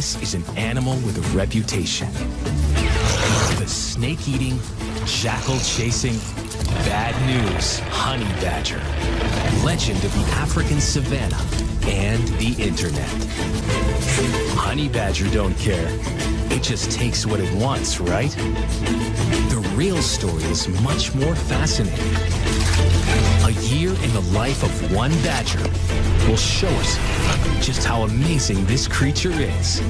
This is an animal with a reputation. The snake-eating, jackal-chasing, bad news honey badger. Legend of the African savanna and the internet. Honey badger don't care. It just takes what it wants, right? The real story is much more fascinating. A year in the life of one badger will show us just how amazing this creature is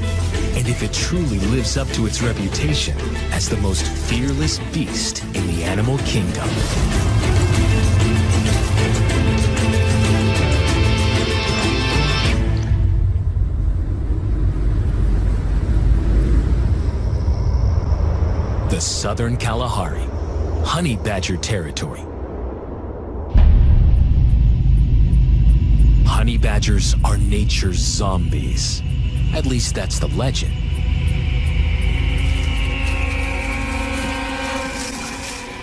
and if it truly lives up to its reputation as the most fearless beast in the animal kingdom. The Southern Kalahari, honey badger territory. Honey badgers are nature's zombies. At least that's the legend.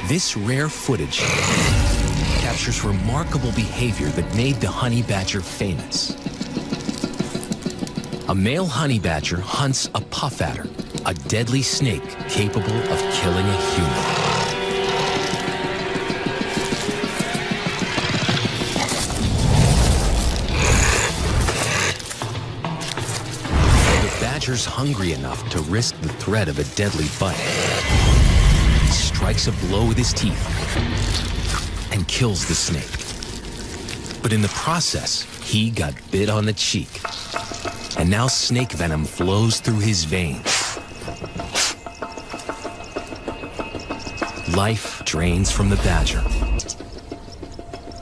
This rare footage captures remarkable behavior that made the honey badger famous. A male honey badger hunts a puff adder, a deadly snake capable of killing a human. Hungry enough to risk the threat of a deadly bite. He strikes a blow with his teeth and kills the snake. But in the process, he got bit on the cheek. And now snake venom flows through his veins. Life drains from the badger.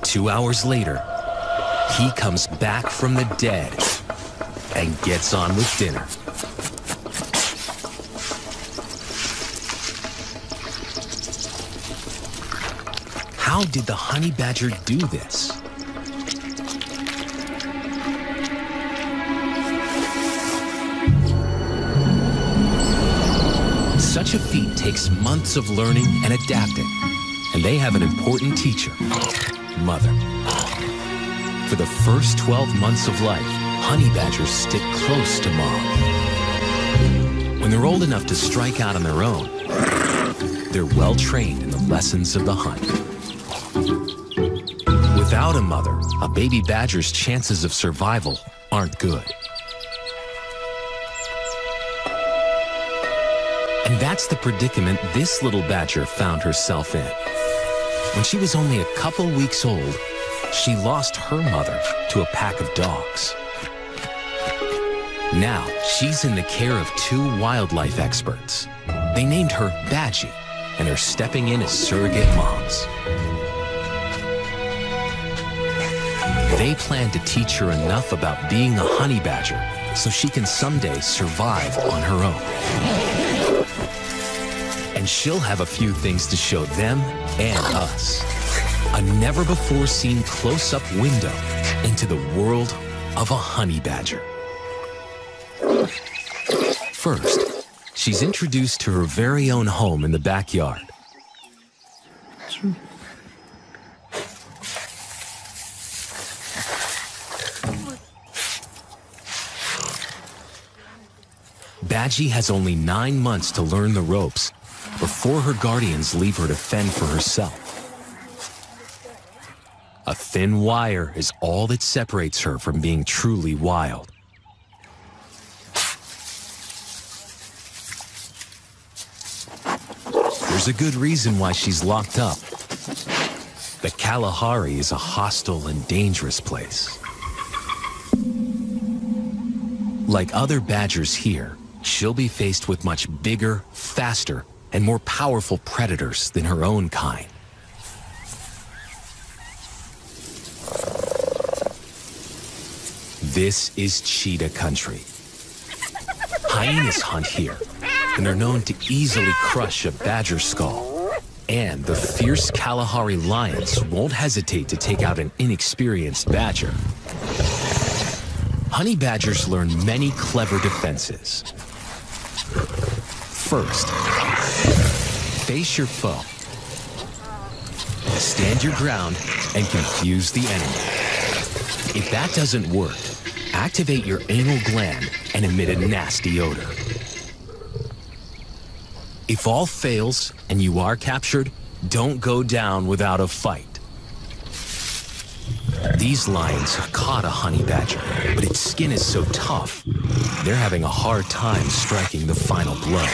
Two hours later, he comes back from the dead and gets on with dinner. How did the honey badger do this? Such a feat takes months of learning and adapting, and they have an important teacher, mother. For the first 12 months of life, honey badgers stick close to mom. When they're old enough to strike out on their own, they're well trained in the lessons of the hunt. Without a mother, a baby badger's chances of survival aren't good. And that's the predicament this little badger found herself in. When she was only a couple weeks old, she lost her mother to a pack of dogs. Now, she's in the care of two wildlife experts. They named her Badgie and are stepping in as surrogate moms. They plan to teach her enough about being a honey badger so she can someday survive on her own. And she'll have a few things to show them and us. A never before seen close up window into the world of a honey badger. First, she's introduced to her very own home in the backyard. Badgie has only nine months to learn the ropes before her guardians leave her to fend for herself. A thin wire is all that separates her from being truly wild. There's a good reason why she's locked up. The Kalahari is a hostile and dangerous place. Like other badgers here, she'll be faced with much bigger, faster, and more powerful predators than her own kind. This is cheetah country. Hyenas hunt here and are known to easily crush a badger skull. And the fierce Kalahari lions won't hesitate to take out an inexperienced badger. Honey badgers learn many clever defenses. First, face your foe. Stand your ground and confuse the enemy. If that doesn't work, activate your anal gland and emit a nasty odor. If all fails and you are captured, don't go down without a fight. These lions have caught a honey badger, but its skin is so tough, they're having a hard time striking the final blow.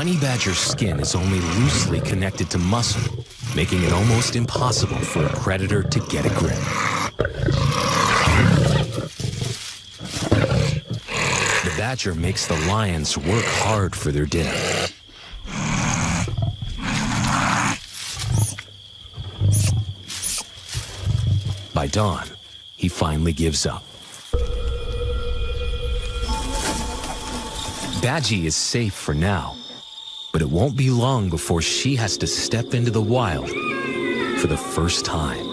Honey badger's skin is only loosely connected to muscle, making it almost impossible for a predator to get a grip. The badger makes the lions work hard for their dinner. By dawn, he finally gives up. Badgie is safe for now, but it won't be long before she has to step into the wild for the first time.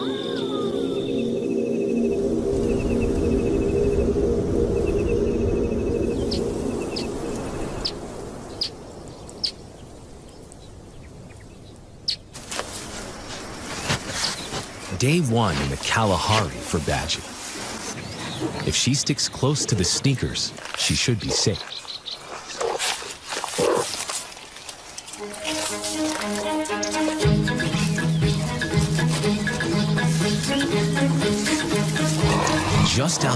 Day one in the Kalahari for Badgie. If she sticks close to the sneakers, she should be safe.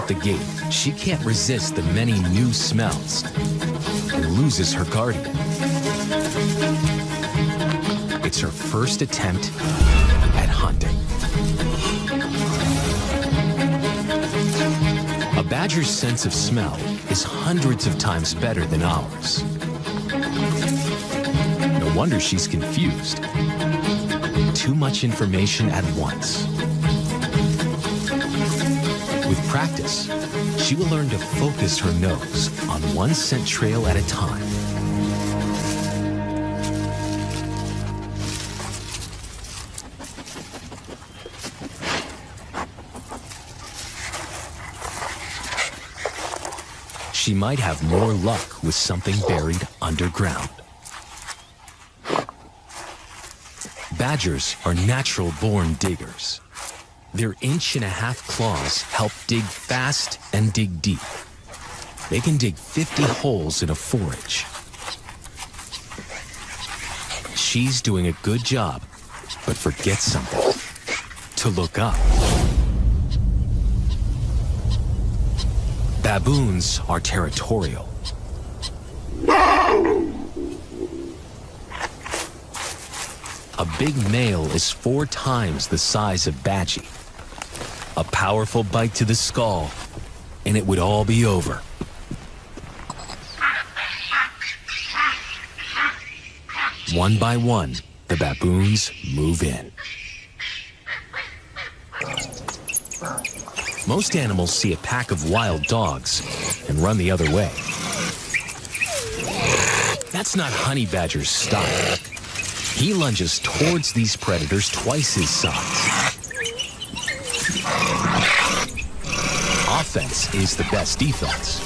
Out the gate, she can't resist the many new smells and loses her guardian. It's her first attempt at hunting. A badger's sense of smell is hundreds of times better than ours. No wonder she's confused. Too much information at once. With practice, she will learn to focus her nose on one scent trail at a time. She might have more luck with something buried underground. Badgers are natural-born diggers. Their inch and a half claws help dig fast and dig deep. They can dig 50 holes in a forage. She's doing a good job, but forgets something. To look up. Baboons are territorial. A big male is four times the size of Badgie. A powerful bite to the skull, and it would all be over. One by one, the baboons move in. Most animals see a pack of wild dogs and run the other way. That's not Honey Badger's style. He lunges towards these predators twice his size. Offense is the best defense.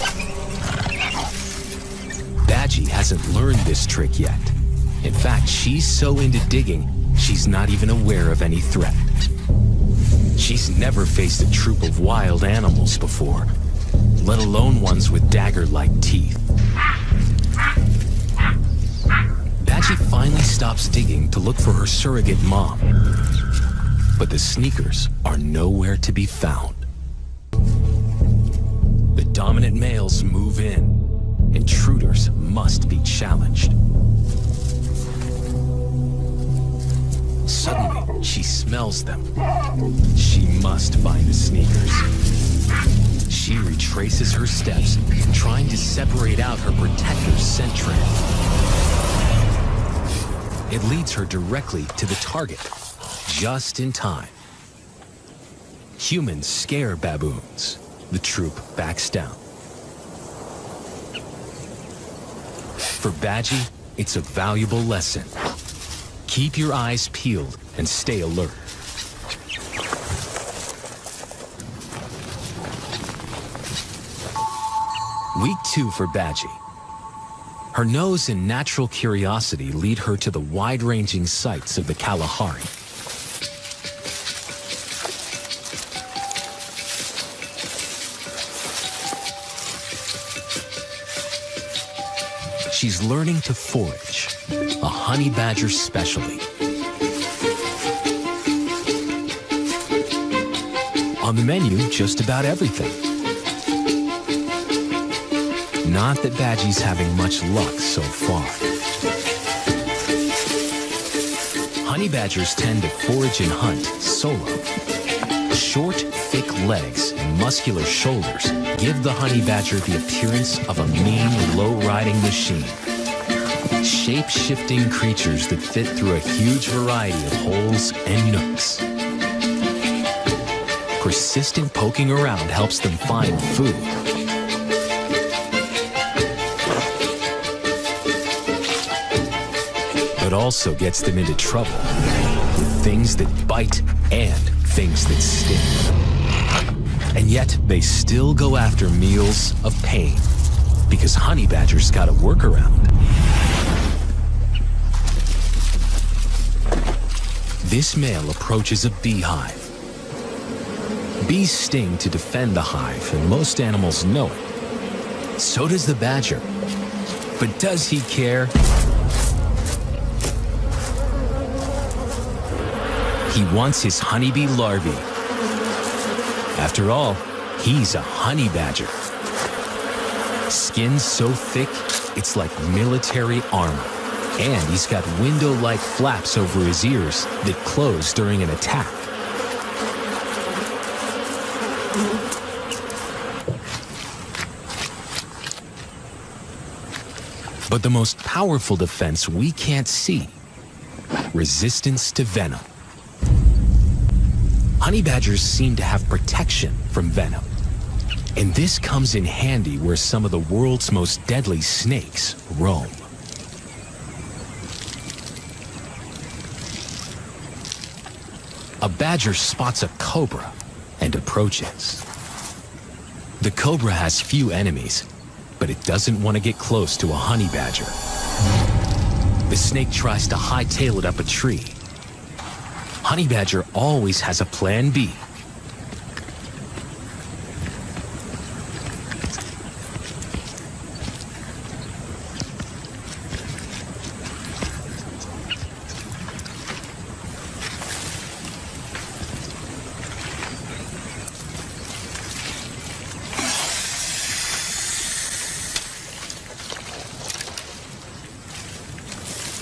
Badgie hasn't learned this trick yet. In fact, she's so into digging, she's not even aware of any threat. She's never faced a troop of wild animals before, let alone ones with dagger-like teeth. Badgie finally stops digging to look for her surrogate mom. But the sneakers are nowhere to be found. Dominant males move in. Intruders must be challenged. Suddenly, she smells them. She must find the sneakers. She retraces her steps, trying to separate out her protector's scent trail. It leads her directly to the target, just in time. Humans scare baboons. The troop backs down. For Badgie, it's a valuable lesson. Keep your eyes peeled and stay alert. Week two for Badgie. Her nose and natural curiosity lead her to the wide-ranging sights of the Kalahari. She's learning to forage, a honey badger specialty. On the menu, just about everything. Not that Badgie's having much luck so far. Honey badgers tend to forage and hunt solo. Short, thick legs and muscular shoulders give the honey badger the appearance of a mean, low-riding machine. Shape-shifting creatures that fit through a huge variety of holes and nooks. Persistent poking around helps them find food. But also gets them into trouble with things that bite and things that sting. And yet they still go after meals of pain because honey badgers got a workaround. This male approaches a beehive. Bees sting to defend the hive, and most animals know it. So does the badger. But does he care? He wants his honeybee larvae. After all, he's a honey badger. Skin so thick, it's like military armor. And he's got window-like flaps over his ears that close during an attack. But the most powerful defense we can't see, resistance to venom. Honey badgers seem to have protection from venom. And this comes in handy where some of the world's most deadly snakes roam. A badger spots a cobra and approaches. The cobra has few enemies, but it doesn't want to get close to a honey badger. The snake tries to hightail it up a tree. Honey badger always has a plan B.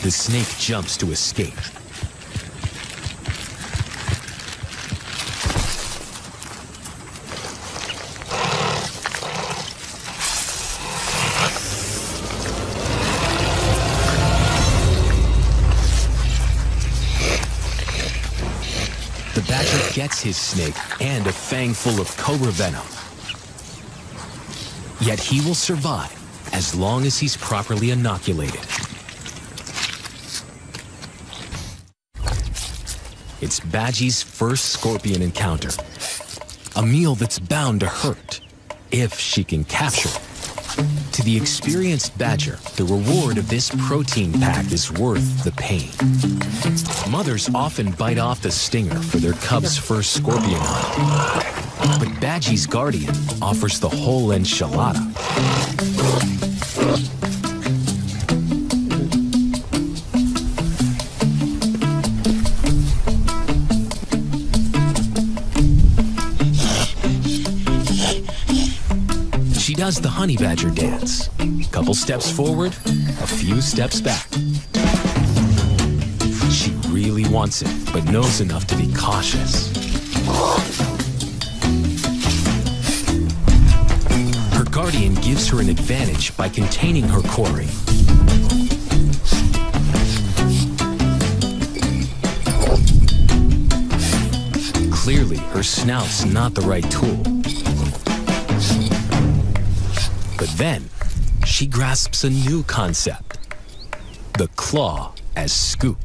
The snake jumps to escape. His snake and a fang full of cobra venom. Yet he will survive as long as he's properly inoculated. It's Badgie's first scorpion encounter. A meal that's bound to hurt, if she can capture it. To the experienced badger, the reward of this protein pack is worth the pain. Mothers often bite off the stinger for their cub's first scorpion hunt. But Badgie's guardian offers the whole enchilada. Does the honey badger dance. Couple steps forward, a few steps back. She really wants it, but knows enough to be cautious. Her guardian gives her an advantage by containing her quarry. Clearly, her snout's not the right tool. Then, she grasps a new concept. The claw as scoop.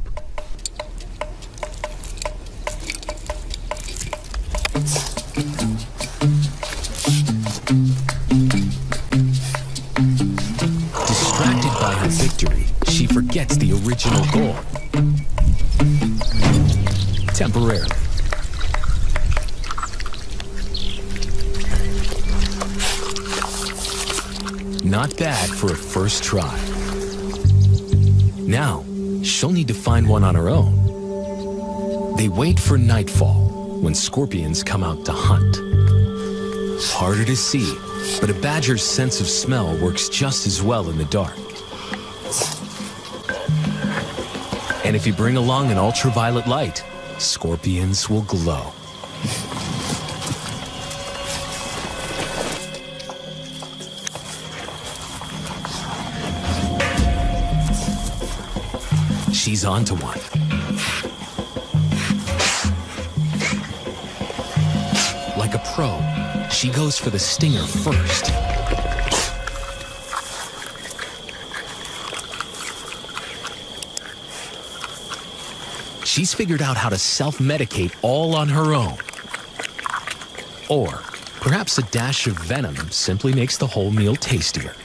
Distracted by her victory, she forgets the original goal. Temporarily. Not bad for a first try. Now, she'll need to find one on her own. They wait for nightfall when scorpions come out to hunt. Harder to see, but a badger's sense of smell works just as well in the dark. And if you bring along an ultraviolet light, scorpions will glow. She's onto one. Like a pro, she goes for the stinger first. She's figured out how to self-medicate all on her own. Or perhaps a dash of venom simply makes the whole meal tastier.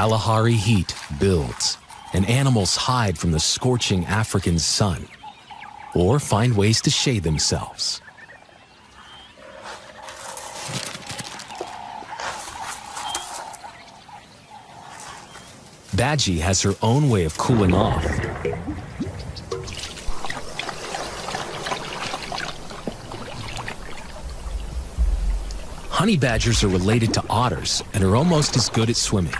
Kalahari heat builds, and animals hide from the scorching African sun or find ways to shade themselves. Badgie has her own way of cooling off. Honey badgers are related to otters and are almost as good at swimming.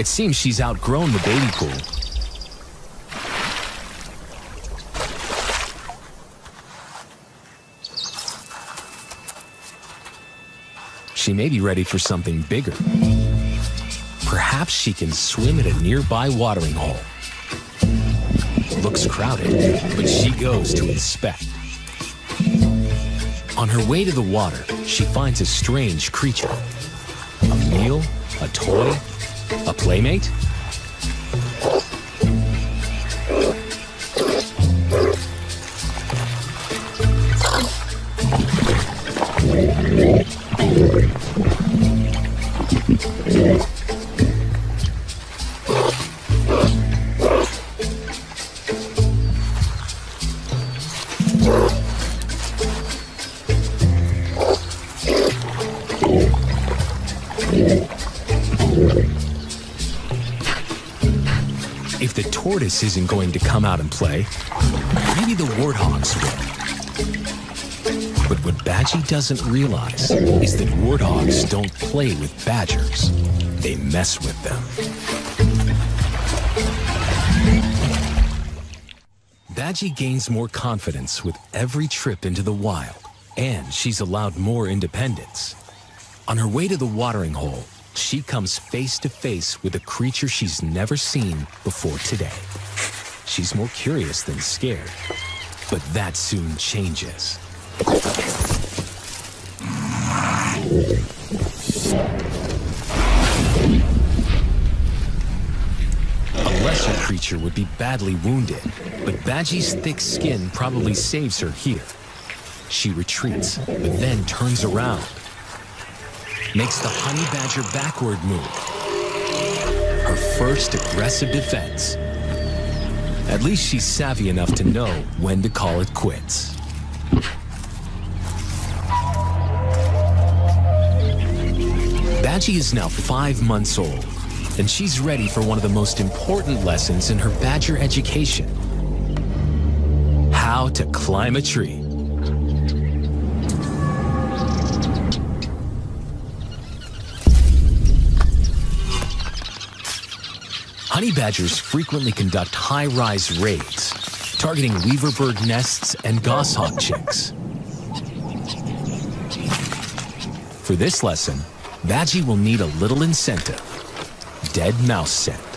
It seems she's outgrown the baby pool. She may be ready for something bigger. Perhaps she can swim at a nearby watering hole. Looks crowded, but she goes to inspect. On her way to the water, she finds a strange creature. A meal? A toy? A playmate? The isn't going to come out and play, maybe the warthogs will. But what Badgie doesn't realize is that warthogs don't play with badgers. They mess with them. Badgie gains more confidence with every trip into the wild, and she's allowed more independence. On her way to the watering hole, she comes face to face with a creature she's never seen before today. She's more curious than scared, but that soon changes. A lesser creature would be badly wounded, but Badgie's thick skin probably saves her here. She retreats, but then turns around makes the honey badger backward move. Her first aggressive defense. At least she's savvy enough to know when to call it quits. Badgie is now five months old, and she's ready for one of the most important lessons in her badger education. How to climb a tree. Honey badgers frequently conduct high-rise raids, targeting weaverbird nests and goshawk chicks. For this lesson, Badgie will need a little incentive. Dead mouse scent.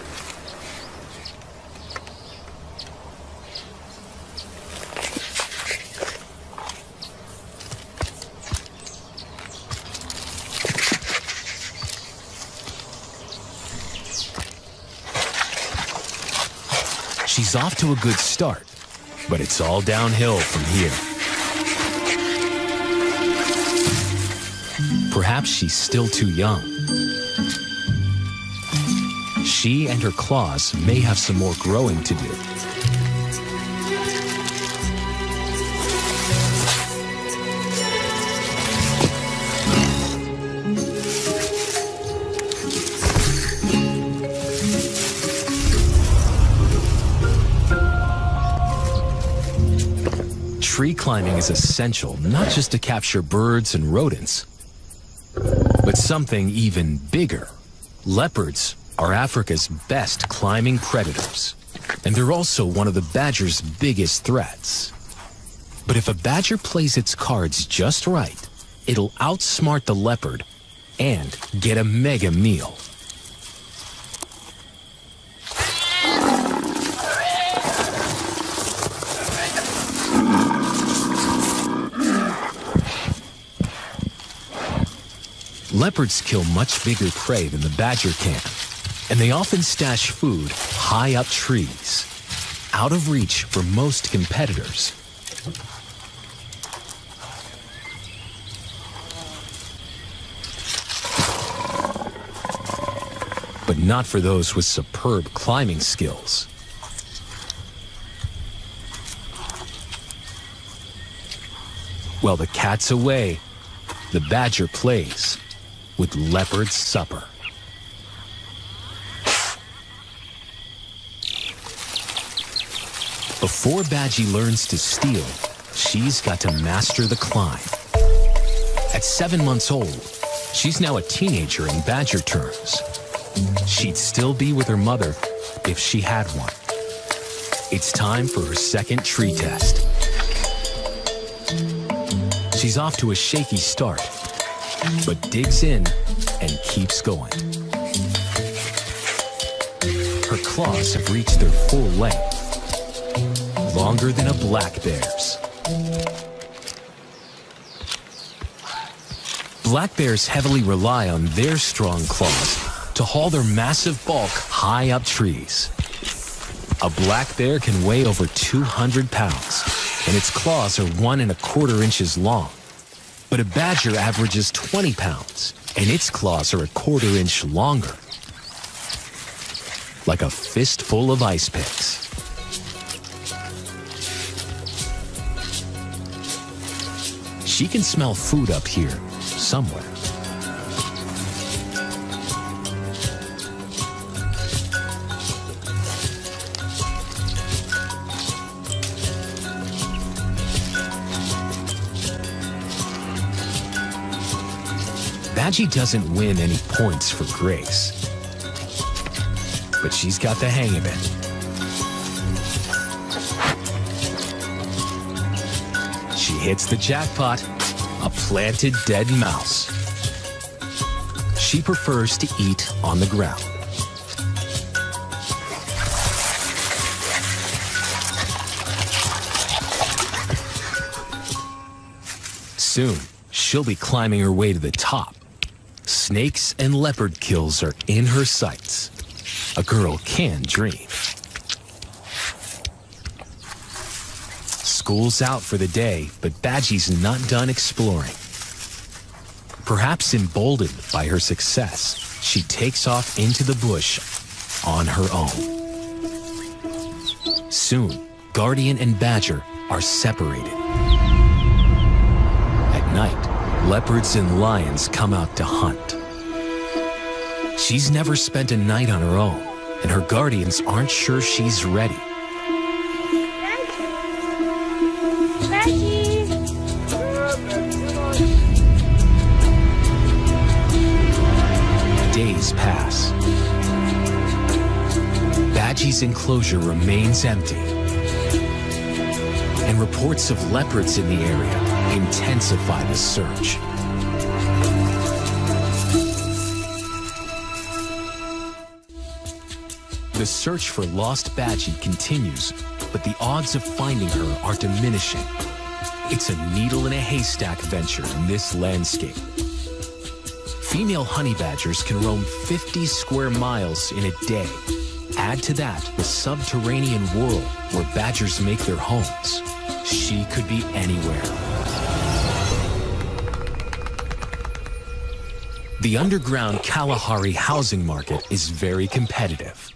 Off to a good start, but it's all downhill from here. Perhaps she's still too young. She and her claws may have some more growing to do. Climbing is essential not just to capture birds and rodents, but something even bigger. Leopards are Africa's best climbing predators, and they're also one of the badger's biggest threats. But if a badger plays its cards just right, it'll outsmart the leopard and get a mega meal. Leopards kill much bigger prey than the badger can, and they often stash food high up trees, out of reach for most competitors. But not for those with superb climbing skills. While the cat's away, the badger plays with leopard's supper. Before Badgie learns to steal, she's got to master the climb. At seven months old, she's now a teenager in badger terms. She'd still be with her mother if she had one. It's time for her second tree test. She's off to a shaky start, but digs in and keeps going. Her claws have reached their full length, longer than a black bear's. Black bears heavily rely on their strong claws to haul their massive bulk high up trees. A black bear can weigh over 200 pounds, and its claws are one and a quarter inches long. But a badger averages 20 pounds, and its claws are a quarter inch longer. Like a fistful of ice picks. She can smell food up here, somewhere. Badgie doesn't win any points for grace. But she's got the hang of it. She hits the jackpot, a planted dead mouse. She prefers to eat on the ground. Soon, she'll be climbing her way to the top. Snakes and leopard kills are in her sights. A girl can dream. School's out for the day, but Badgie's not done exploring. Perhaps emboldened by her success, she takes off into the bush on her own. Soon, Guardian and Badger are separated. At night, leopards and lions come out to hunt. She's never spent a night on her own, and her guardians aren't sure she's ready. Days pass. Badgie's enclosure remains empty. And reports of leopards in the area intensify the search. The search for lost Badgie continues, but the odds of finding her are diminishing. It's a needle in a haystack venture in this landscape. Female honey badgers can roam 50 square miles in a day. Add to that the subterranean world where badgers make their homes. She could be anywhere. The underground Kalahari housing market is very competitive.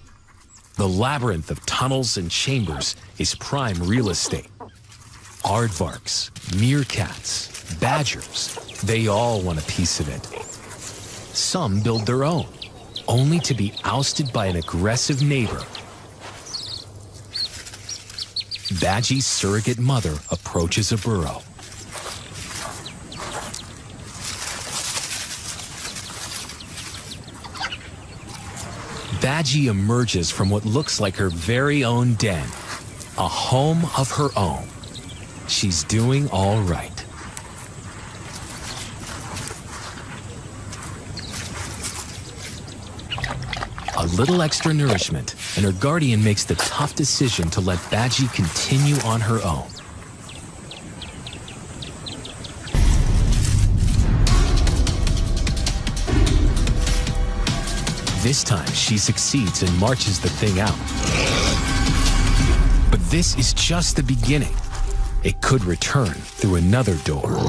The labyrinth of tunnels and chambers is prime real estate. Aardvarks, meerkats, badgers, they all want a piece of it. Some build their own, only to be ousted by an aggressive neighbor. Badgie's surrogate mother approaches a burrow. Badgie emerges from what looks like her very own den, a home of her own. She's doing all right. A little extra nourishment, and her guardian makes the tough decision to let Badgie continue on her own. This time, she succeeds and marches the thing out. But this is just the beginning. It could return through another door.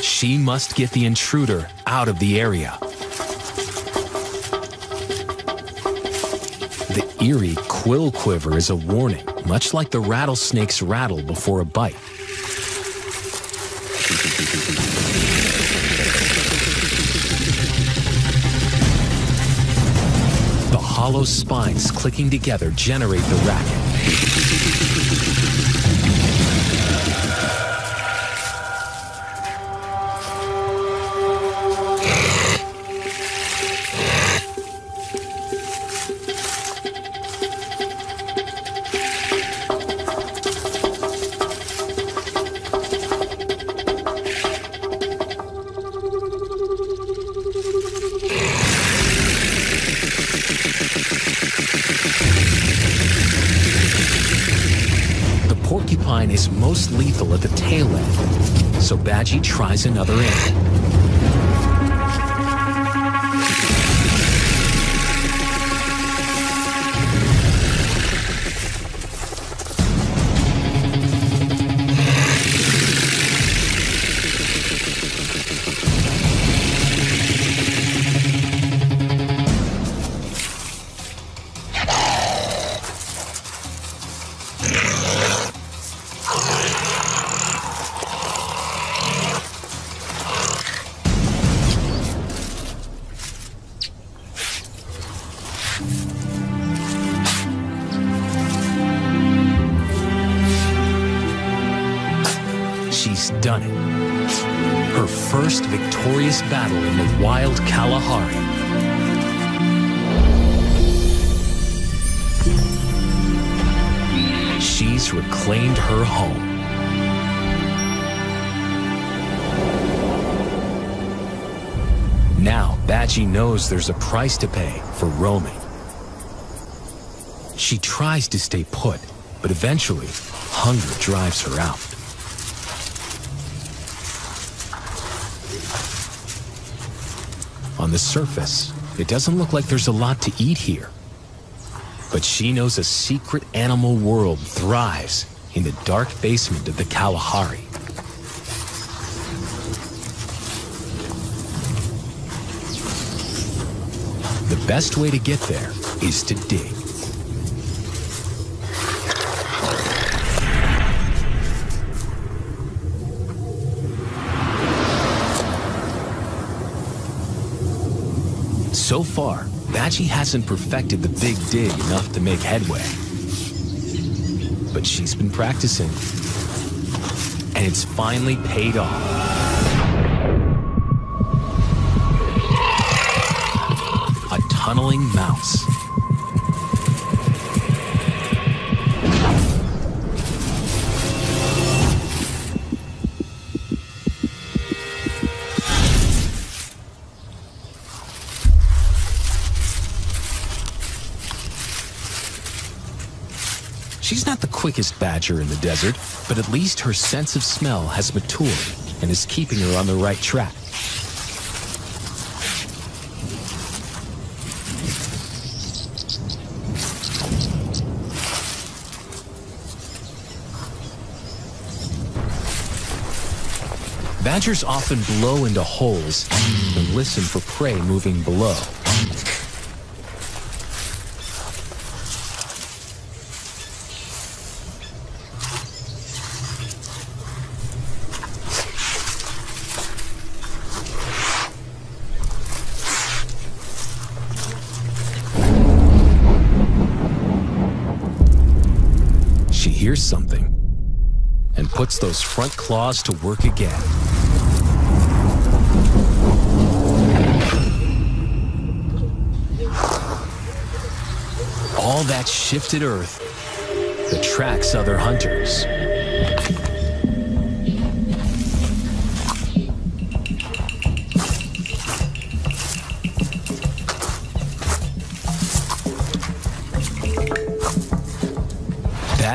She must get the intruder out of the area. The eerie quill quiver is a warning, much like the rattlesnake's rattle before a bite. Hollow spines clicking together generate the racket. Another She's reclaimed her home. Now, Badgie knows there's a price to pay for roaming. She tries to stay put, but eventually, hunger drives her out. On the surface, it doesn't look like there's a lot to eat here. But she knows a secret animal world thrives in the dark basement of the Kalahari. The best way to get there is to dig. So far, Badgie hasn't perfected the big dig enough to make headway. But she's been practicing. And it's finally paid off. A tunneling mouse. Quickest badger in the desert, but at least her sense of smell has matured and is keeping her on the right track. Badgers often blow into holes and listen for prey moving below. She hears something and puts those front claws to work again. All that shifted earth attracts other hunters.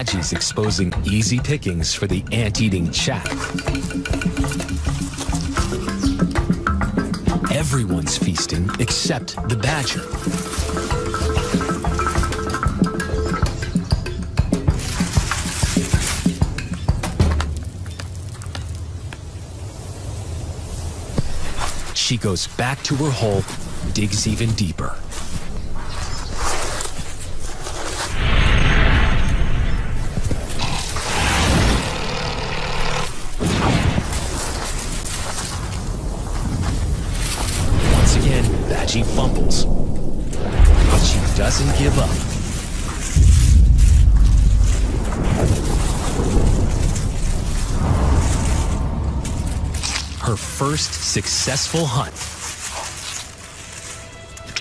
Badgie's exposing easy pickings for the ant-eating chap. Everyone's feasting except the badger. She goes back to her hole, digs even deeper. Successful hunt.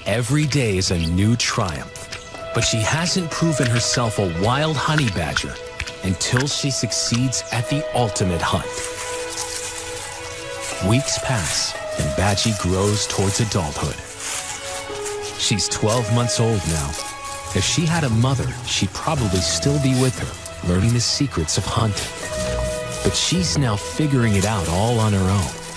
Every day is a new triumph, but she hasn't proven herself a wild honey badger until she succeeds at the ultimate hunt. Weeks pass, and Badgie grows towards adulthood. She's 12 months old now. If she had a mother, she'd probably still be with her, learning the secrets of hunting. But she's now figuring it out all on her own.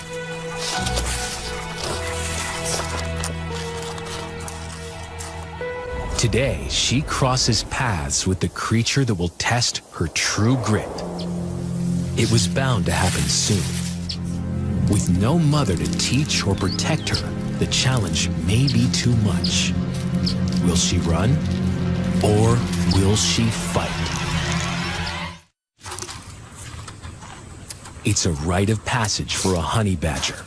Today, she crosses paths with the creature that will test her true grit. It was bound to happen soon. With no mother to teach or protect her, the challenge may be too much. Will she run? Or will she fight? It's a rite of passage for a honey badger,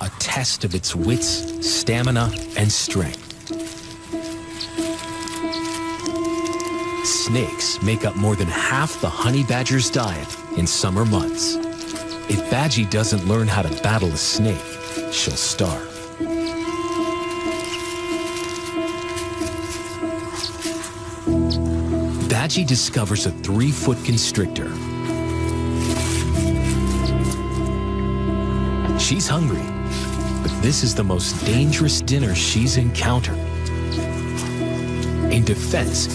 a test of its wits, stamina, and strength. Snakes make up more than half the honey badger's diet in summer months. If Badgie doesn't learn how to battle a snake, she'll starve. Badgie discovers a three-foot constrictor. She's hungry, but this is the most dangerous dinner she's encountered. In defense,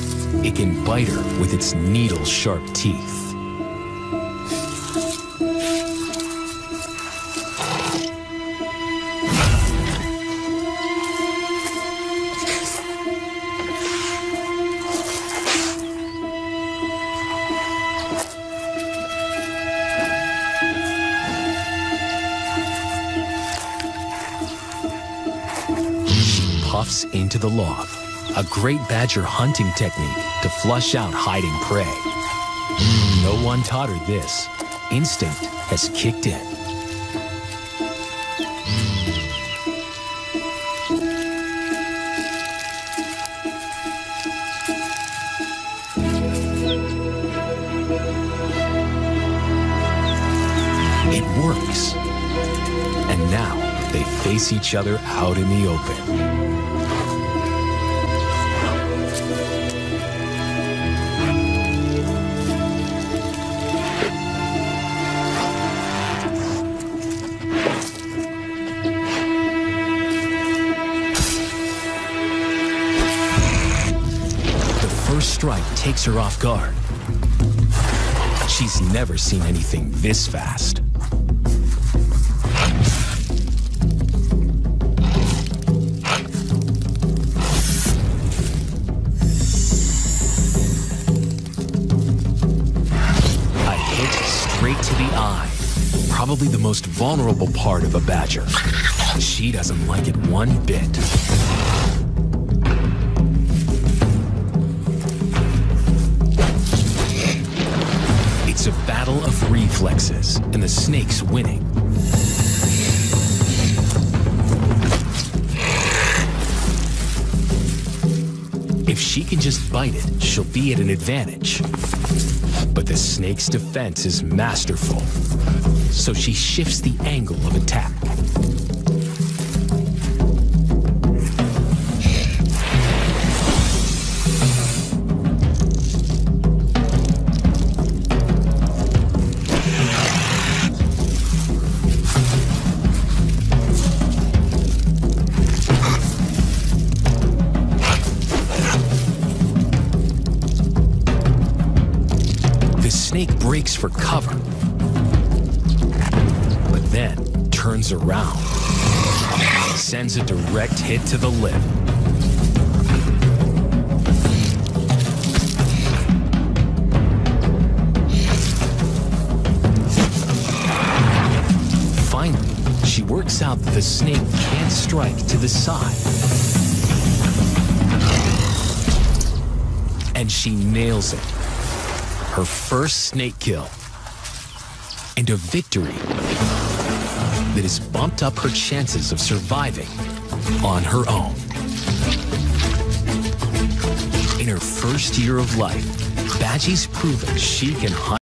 it can bite her with its needle-sharp teeth. Into the log, a great badger hunting technique to flush out hiding prey. No one taught her this. Instinct has kicked in. It works. And now they face each other out in the open. Takes her off guard. She's never seen anything this fast. A hit straight to the eye. probably the most vulnerable part of a badger. She doesn't like it one bit. Reflexes, and the snake's winning. If she can just bite it, she'll be at an advantage. But the snake's defense is masterful, so she shifts the angle of attack. For cover, but then turns around, sends a direct hit to the lip. Finally, she works out that the snake can't strike to the side. And she nails it her first snake kill, and a victory that has bumped up her chances of surviving on her own. In her first year of life, Badgie's proven she can hunt.